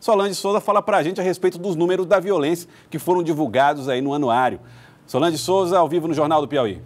Solange Souza fala para a gente a respeito dos números da violência que foram divulgados aí no anuário. Solange Souza, ao vivo no Jornal do Piauí.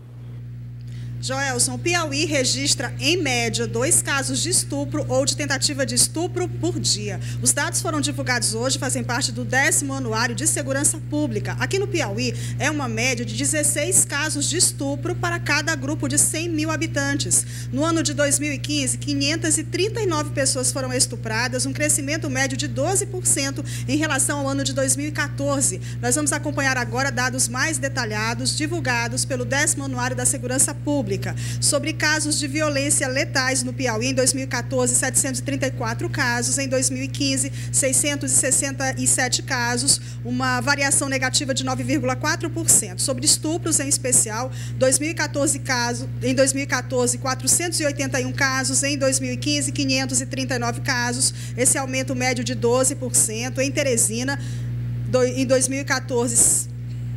Joelson, Piauí registra, em média, dois casos de estupro ou de tentativa de estupro por dia. Os dados foram divulgados hoje, fazem parte do décimo anuário de segurança pública. Aqui no Piauí, é uma média de 16 casos de estupro para cada grupo de 100 mil habitantes. No ano de 2015, 539 pessoas foram estupradas, um crescimento médio de 12% em relação ao ano de 2014. Nós vamos acompanhar agora dados mais detalhados, divulgados pelo décimo anuário da segurança pública. Pública sobre casos de violência letais no Piauí. Em 2014, 734 casos. Em 2015, 667 casos, uma variação negativa de 9,4%. Sobre estupros, em especial, 2014 casos, em 2014, 481 casos. Em 2015, 539 casos. Esse aumento médio de 12%. Em Teresina, em 2014,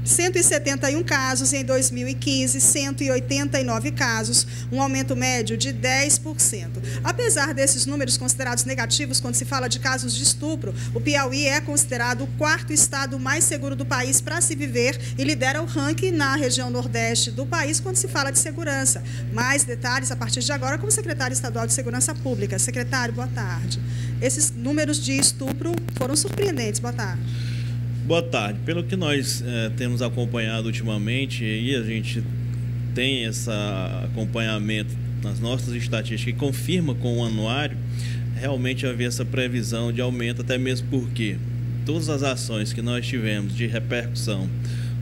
171 casos em 2015, 189 casos, um aumento médio de 10%. Apesar desses números considerados negativos quando se fala de casos de estupro, o Piauí é considerado o quarto estado mais seguro do país para se viver e lidera o ranking na região nordeste do país quando se fala de segurança. Mais detalhes a partir de agora com o secretário estadual de Segurança Pública. Secretário, boa tarde. Esses números de estupro foram surpreendentes. Boa tarde. Boa tarde. Pelo que nós é, temos acompanhado ultimamente, e a gente tem esse acompanhamento nas nossas estatísticas que confirma com o anuário, realmente havia essa previsão de aumento, até mesmo porque todas as ações que nós tivemos de repercussão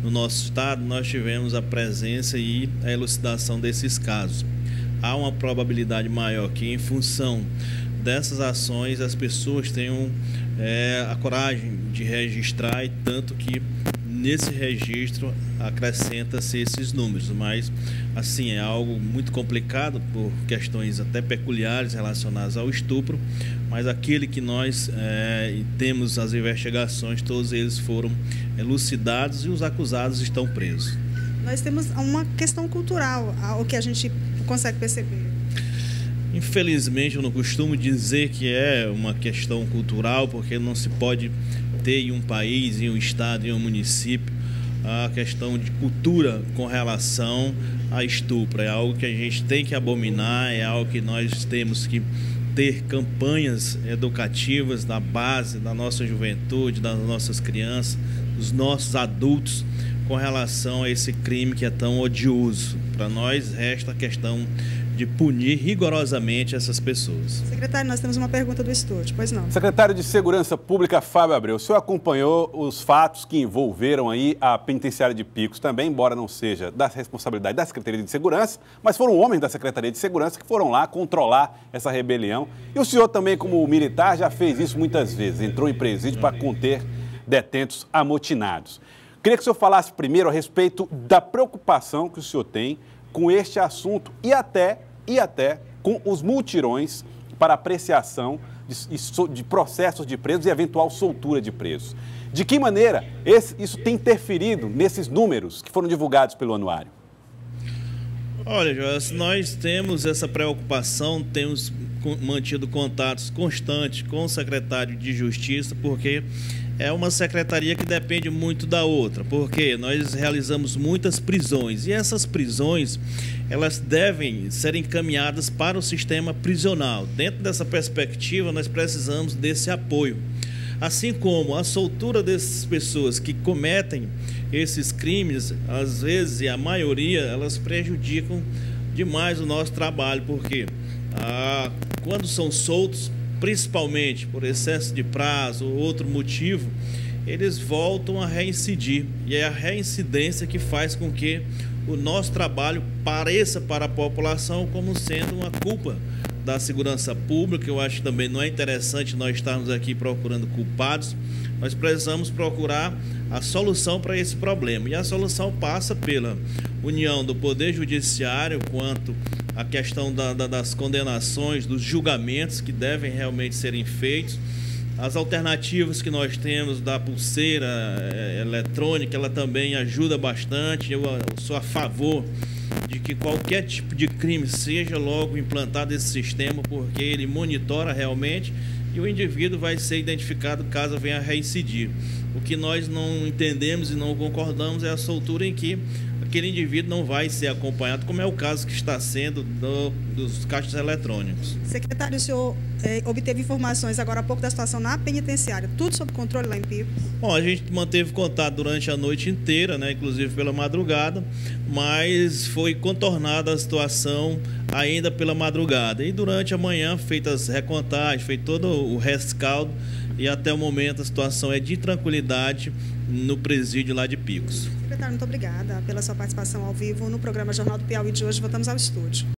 no nosso estado, nós tivemos a presença e a elucidação desses casos. Há uma probabilidade maior que, em função dessas ações, as pessoas tenham é, a coragem de registrar e tanto que nesse registro acrescenta-se esses números, mas assim é algo muito complicado por questões até peculiares relacionadas ao estupro, mas aquele que nós é, temos as investigações, todos eles foram elucidados e os acusados estão presos. Nós temos uma questão cultural, o que a gente consegue perceber. Infelizmente, eu não costumo dizer que é uma questão cultural, porque não se pode ter em um país, em um estado, em um município, a questão de cultura com relação a estupro. É algo que a gente tem que abominar, é algo que nós temos que ter campanhas educativas da base da nossa juventude, das nossas crianças, dos nossos adultos com relação a esse crime que é tão odioso. Para nós resta a questão de punir rigorosamente essas pessoas. Secretário, nós temos uma pergunta do estúdio, pois não. Secretário de Segurança Pública, Fábio Abreu, o senhor acompanhou os fatos que envolveram aí a penitenciária de Picos, também, embora não seja da responsabilidade da Secretaria de Segurança, mas foram homens da Secretaria de Segurança que foram lá controlar essa rebelião. E o senhor também, como militar, já fez isso muitas vezes, entrou em presídio para conter detentos amotinados. Queria que o senhor falasse primeiro a respeito da preocupação que o senhor tem com este assunto e até, e até com os multirões para apreciação de, de processos de presos e eventual soltura de presos. De que maneira esse, isso tem interferido nesses números que foram divulgados pelo anuário? Olha, Joás, nós temos essa preocupação, temos mantido contatos constantes com o secretário de Justiça, porque é uma secretaria que depende muito da outra, porque nós realizamos muitas prisões e essas prisões elas devem ser encaminhadas para o sistema prisional. Dentro dessa perspectiva, nós precisamos desse apoio. Assim como a soltura dessas pessoas que cometem esses crimes, às vezes e a maioria, elas prejudicam demais o nosso trabalho, porque ah, quando são soltos, principalmente por excesso de prazo ou outro motivo, eles voltam a reincidir. E é a reincidência que faz com que o nosso trabalho pareça para a população como sendo uma culpa da segurança pública. Eu acho que também não é interessante nós estarmos aqui procurando culpados. Nós precisamos procurar a solução para esse problema. E a solução passa pela união do Poder Judiciário quanto a questão da, da, das condenações, dos julgamentos que devem realmente serem feitos. As alternativas que nós temos da pulseira é, eletrônica, ela também ajuda bastante. Eu, eu sou a favor de que qualquer tipo de crime seja logo implantado esse sistema, porque ele monitora realmente e o indivíduo vai ser identificado caso venha a reincidir. O que nós não entendemos e não concordamos é a soltura em que aquele indivíduo não vai ser acompanhado, como é o caso que está sendo do, dos caixas eletrônicos. Secretário, o senhor eh, obteve informações agora há pouco da situação na penitenciária, tudo sob controle lá em Pico? Bom, a gente manteve contato durante a noite inteira, né, inclusive pela madrugada, mas foi contornada a situação ainda pela madrugada. E durante a manhã, feitas recontagens, feito todo o rescaldo, e até o momento a situação é de tranquilidade no presídio lá de Picos. Secretário, muito obrigada pela sua participação ao vivo no programa Jornal do Piauí de hoje. Voltamos ao estúdio.